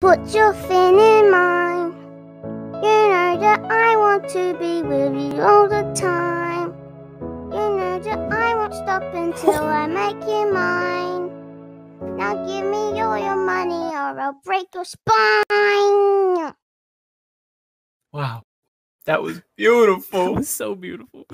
Put your fin in mine. You know that I want to be with you all the time. You know that I won't stop until I make you mine. Now give me all your money or I'll break your spine. Wow. That was beautiful. That was so beautiful.